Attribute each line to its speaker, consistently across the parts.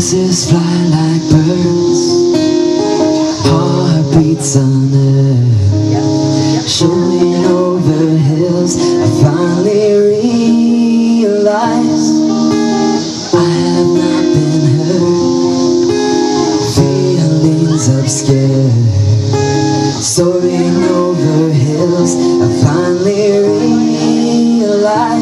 Speaker 1: Roses fly like birds. Heartbeats on earth. Showing over hills I finally realized I have not been hurt. Feelings obscured Soaring over hills I finally realized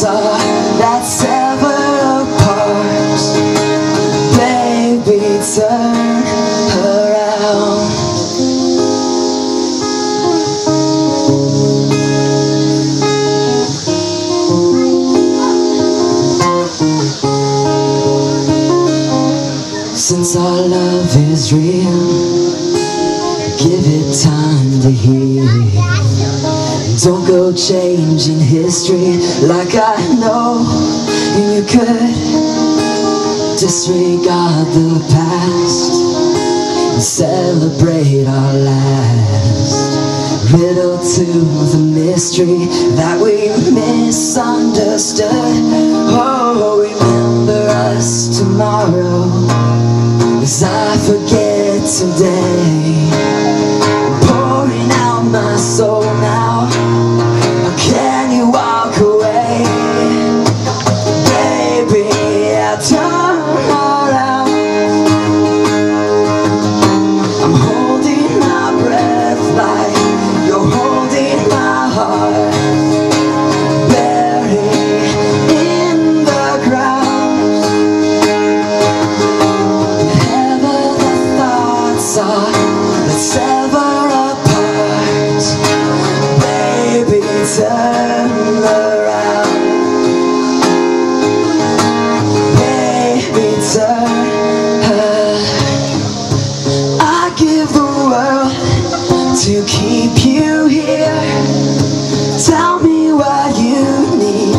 Speaker 1: thoughts are that apart. Baby, turn around. Since our love is real Give it time to heal Don't go changing history Like I know you could Disregard the past And celebrate our last. Riddle to the mystery That we misunderstood. Oh, remember us tomorrow as I forget today thoughts are sever apart, baby, turn around. Baby, turn. I give the world to keep you here. Tell me what you need,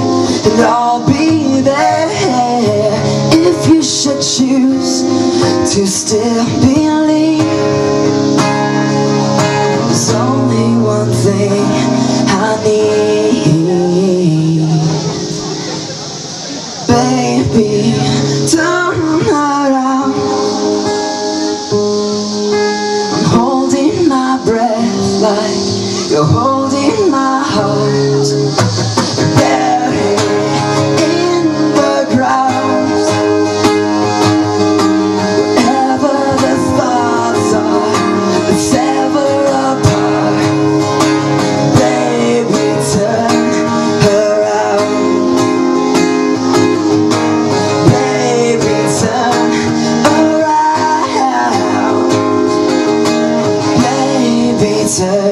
Speaker 1: and I'll be there if you should choose to still believe. There's only one thing I need, baby. Turn around. I'm holding my breath like you're holding turn